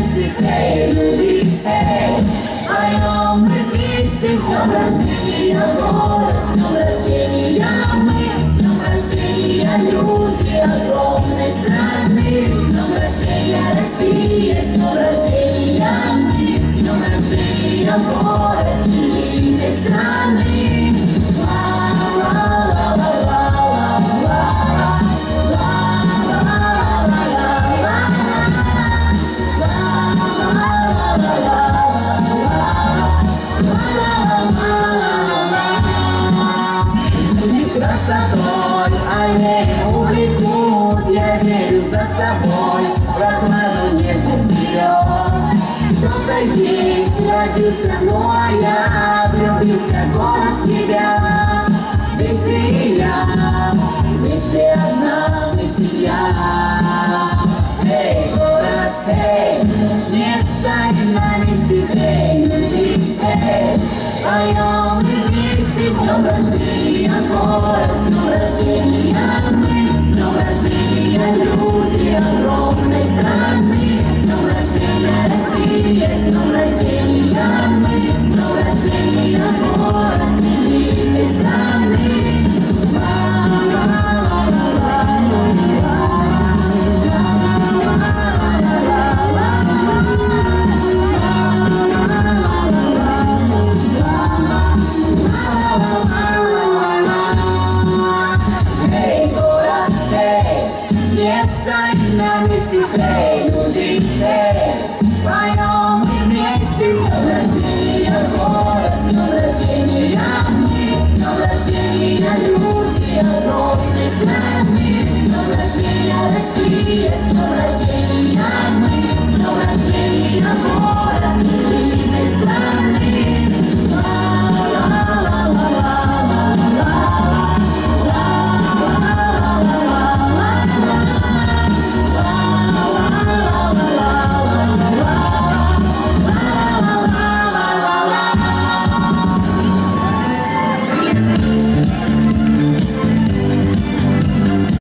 Music, hey, Lucy, hey собой, прохладу нежных берез. Кто-то здесь родился, а я влюбился город тебя. Здесь ты и я, вместе одна мы семья. Эй, город, эй, не станем на месте, эй, люди, эй, поем вместе с днем рождения, Стань нами сюда, люди, Поем мы вместе с днем рождения, город, с днем люди, огромный.